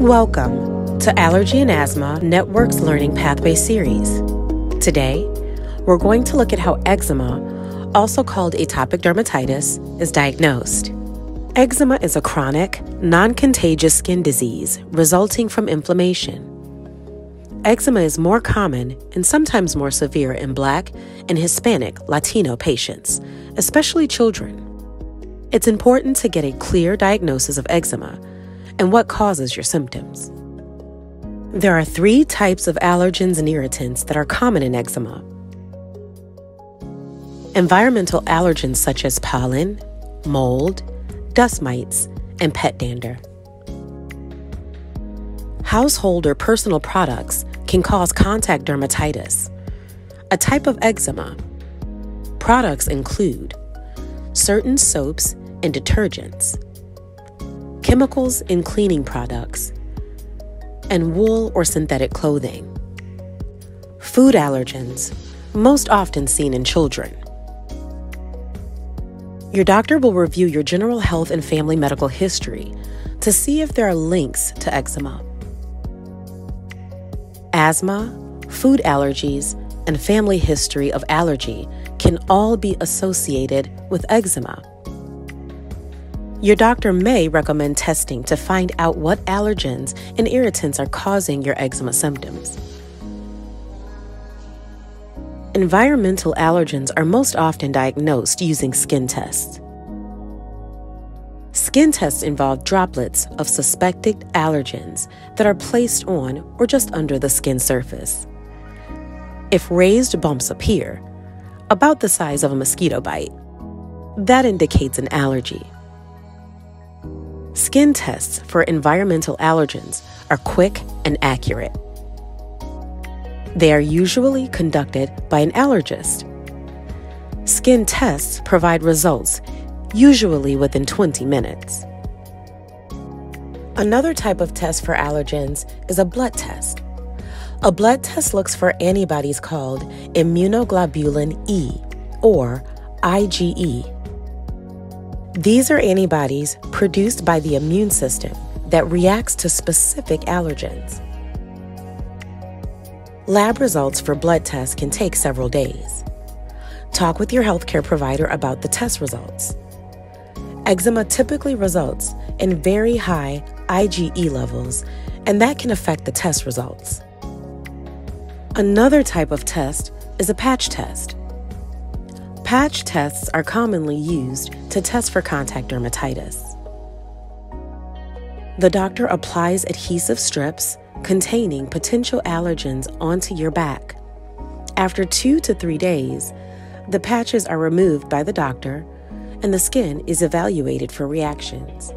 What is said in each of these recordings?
Welcome to Allergy and Asthma Network's Learning Pathway series. Today, we're going to look at how eczema, also called atopic dermatitis, is diagnosed. Eczema is a chronic, non contagious skin disease resulting from inflammation. Eczema is more common and sometimes more severe in Black and Hispanic Latino patients, especially children. It's important to get a clear diagnosis of eczema and what causes your symptoms. There are three types of allergens and irritants that are common in eczema. Environmental allergens such as pollen, mold, dust mites, and pet dander. Household or personal products can cause contact dermatitis, a type of eczema. Products include certain soaps and detergents, chemicals in cleaning products, and wool or synthetic clothing. Food allergens, most often seen in children. Your doctor will review your general health and family medical history to see if there are links to eczema. Asthma, food allergies, and family history of allergy can all be associated with eczema. Your doctor may recommend testing to find out what allergens and irritants are causing your eczema symptoms. Environmental allergens are most often diagnosed using skin tests. Skin tests involve droplets of suspected allergens that are placed on or just under the skin surface. If raised bumps appear, about the size of a mosquito bite, that indicates an allergy. Skin tests for environmental allergens are quick and accurate. They are usually conducted by an allergist. Skin tests provide results usually within 20 minutes. Another type of test for allergens is a blood test. A blood test looks for antibodies called immunoglobulin E, or IgE. These are antibodies produced by the immune system that reacts to specific allergens. Lab results for blood tests can take several days. Talk with your healthcare provider about the test results. Eczema typically results in very high IgE levels, and that can affect the test results. Another type of test is a patch test. Patch tests are commonly used to test for contact dermatitis. The doctor applies adhesive strips containing potential allergens onto your back. After two to three days, the patches are removed by the doctor and the skin is evaluated for reactions.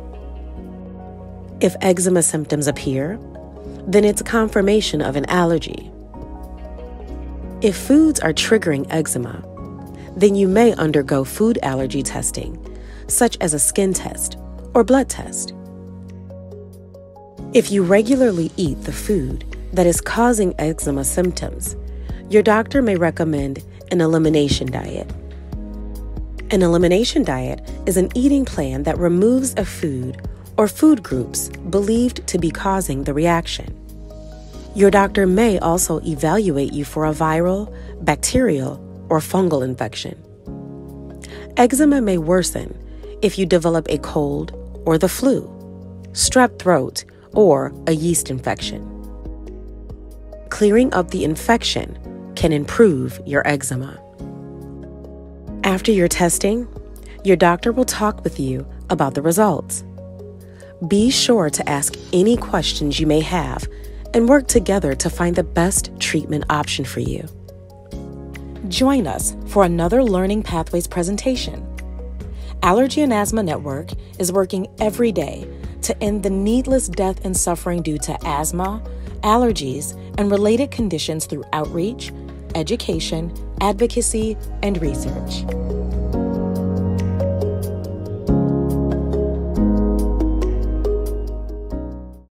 If eczema symptoms appear, then it's a confirmation of an allergy. If foods are triggering eczema, then you may undergo food allergy testing, such as a skin test or blood test. If you regularly eat the food that is causing eczema symptoms, your doctor may recommend an elimination diet. An elimination diet is an eating plan that removes a food or food groups believed to be causing the reaction. Your doctor may also evaluate you for a viral, bacterial, or fungal infection. Eczema may worsen if you develop a cold or the flu, strep throat, or a yeast infection. Clearing up the infection can improve your eczema. After your testing, your doctor will talk with you about the results. Be sure to ask any questions you may have and work together to find the best treatment option for you. Join us for another Learning Pathways presentation. Allergy and Asthma Network is working every day to end the needless death and suffering due to asthma, allergies, and related conditions through outreach, education, advocacy, and research.